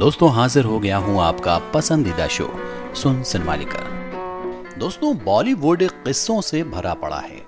दोस्तों, हाजिर हो गया हूँ आपका पसंदीदा शो, सुन सिनेमालिका। दोस्तों, बॉलीवुड किस्सों से भरा पड़ा है।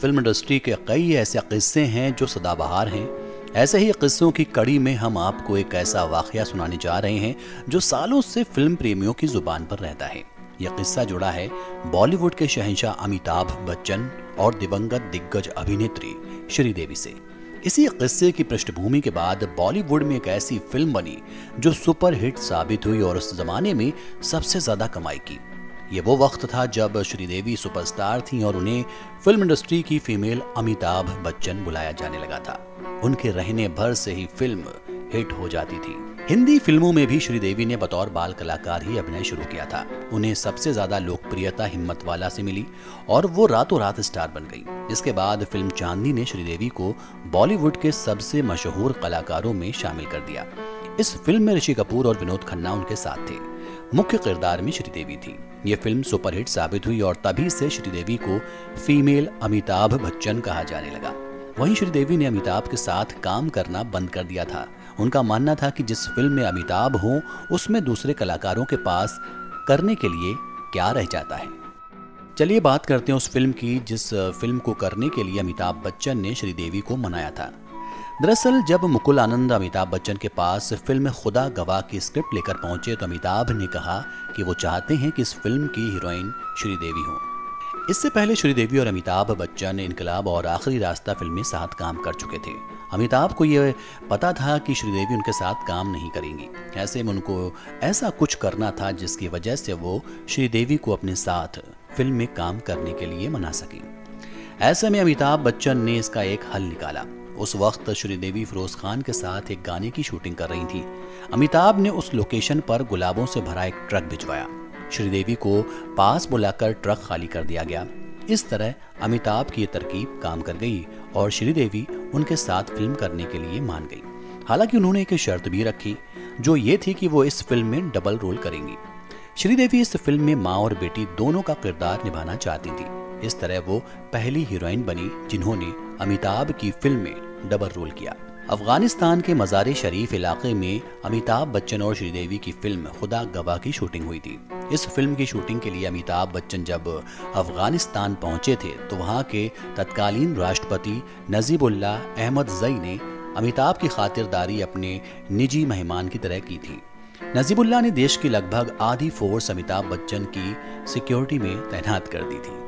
फ़िल्म इंडस्ट्री के कई ऐसे किस्से हैं जो सदाबहार हैं। ऐसे ही किस्सों की कड़ी में हम आपको एक ऐसा वाकया सुनाने जा रहे हैं, जो सालों से फ़िल्म प्रेमियों की ज़ुबान पर रहता है। यह किस्सा जुड़ा है बॉलीवुड के शहंशाह अमिताभ बच्चन और दिवंगत दिग्गज अभिनेत्री श्रीदेवी से। इसी किस्से की पृष्ठभूमि के बाद बॉलीवुड में एक ऐसी फ़िल्म बनी, जो सुपरहिट साबित हुई और उस जमाने में सबसे ज़्यादा कमाई की। ये वो वक्त था जब श्रीदेवी सुपरस्टार थी और उन्हें फ़िल्म इंडस्ट्री की फीमेल अमिताभ बच्चन बुलाया जाने लगा था। उनके रहने भर से ही फ़िल्म हिट हो जाती थी। हिंदी फ़िल्मों में भी श्रीदेवी ने बतौर बाल कलाकार ही अभिनय शुरू किया था। उन्हें सबसे ज़्यादा लोकप्रियता हिम्मत वाला से मिली और वो रातों रात स्टार बन गई। इसके बाद फ़िल्म चांदनी ने श्रीदेवी को बॉलीवुड के सबसे मशहूर कलाकारों में शामिल कर दिया। इस फ़िल्म में ऋषि कपूर और विनोद खन्ना उनके साथ थे। मुख्य किरदार में श्रीदेवी थी। ये फ़िल्म सुपरहिट साबित हुई और तभी से श्रीदेवी को फीमेल अमिताभ बच्चन कहा जाने लगा। वहीं श्रीदेवी ने अमिताभ के साथ काम करना बंद कर दिया था। उनका मानना था कि जिस फ़िल्म में अमिताभ हो, उसमें दूसरे कलाकारों के पास करने के लिए क्या रह जाता है। चलिए बात करते हैं उस फ़िल्म की, जिस फ़िल्म को करने के लिए अमिताभ बच्चन ने श्रीदेवी को मनाया था। दरअसल, जब मुकुल आनंद अमिताभ बच्चन के पास फ़िल्म खुदा गवाह की स्क्रिप्ट लेकर पहुँचे तो अमिताभ ने कहा कि वो चाहते हैं कि इस फ़िल्म की हीरोइन श्रीदेवी हो। इससे पहले श्रीदेवी और अमिताभ बच्चन इनकलाब और आखिरी रास्ता फ़िल्म में साथ काम कर चुके थे। अमिताभ को यह पता था कि श्रीदेवी उनके साथ काम नहीं करेंगी। ऐसे में उनको ऐसा कुछ करना था जिसकी वजह से वो श्रीदेवी को अपने साथ फ़िल्म में काम करने के लिए मना सके। ऐसे में अमिताभ बच्चन ने इसका एक हल निकाला। उस वक्त श्रीदेवी फिरोज खान के साथ एक गाने की शूटिंग कर रही थी। अमिताभ ने उस लोकेशन पर गुलाबों से भरा एक ट्रक भिजवाया। श्रीदेवी को पास बुलाकर ट्रक खाली कर दिया गया। इस तरह अमिताभ की तरकीब काम कर गई और श्रीदेवी उनके साथ फ़िल्म करने के लिए मान गई। हालाँकि उन्होंने एक शर्त भी रखी, जो ये थी कि वो इस फ़िल्म में डबल रोल करेंगी। श्रीदेवी इस फ़िल्म में माँ और बेटी दोनों का किरदार निभाना चाहती थी। इस तरह वो पहली हीरोइन बनी, जिन्होंने अमिताभ की फ़िल्म में डबल रोल किया। अफ़गानिस्तान के मज़ार शरीफ इलाके में अमिताभ बच्चन और श्रीदेवी की फ़िल्म खुदा गवाह की शूटिंग हुई थी। इस फ़िल्म की शूटिंग के लिए अमिताभ बच्चन जब अफ़गानिस्तान पहुँचे थे तो वहाँ के तत्कालीन राष्ट्रपति नजीबुल्ला अहमद जई ने अमिताभ की खातिरदारी अपने निजी मेहमान की तरह की थी। नजीबुल्ला ने देश की लगभग आधी फोर्स अमिताभ बच्चन की सिक्योरिटी में तैनात कर दी थी।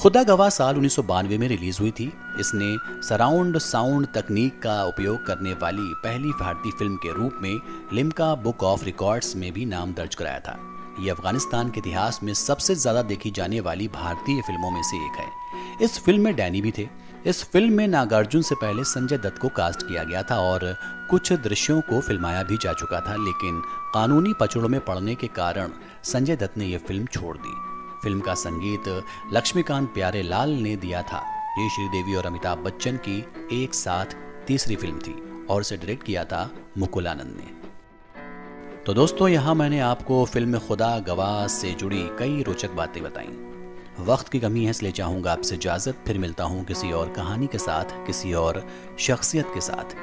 खुदा गवाह साल उन्नीस सौ बानवे में रिलीज़ हुई थी। इसने सराउंड साउंड तकनीक का उपयोग करने वाली पहली भारतीय फ़िल्म के रूप में लिम्का बुक ऑफ़ रिकॉर्ड्स में भी नाम दर्ज कराया था। ये अफ़गानिस्तान के इतिहास में सबसे ज़्यादा देखी जाने वाली भारतीय फ़िल्मों में से एक है। इस फ़िल्म में डैनी भी थे। इस फ़िल्म में नागार्जुन से पहले संजय दत्त को कास्ट किया गया था और कुछ दृश्यों को फिल्माया भी जा चुका था, लेकिन कानूनी पचड़ों में पड़ने के कारण संजय दत्त ने यह फ़िल्म छोड़ दी। फ़िल्म का संगीत लक्ष्मीकांत प्यारे लाल ने दिया था। ये श्रीदेवी और अमिताभ बच्चन की एक साथ तीसरी फ़िल्म थी और इसे डायरेक्ट किया था मुकुल आनंद ने। तो दोस्तों, यहाँ मैंने आपको फ़िल्म खुदा गवाह से जुड़ी कई रोचक बातें बताई। वक्त की कमी है, इसलिए चाहूँगा आपसे इजाज़त। फिर मिलता हूँ किसी और कहानी के साथ, किसी और शख्सियत के साथ।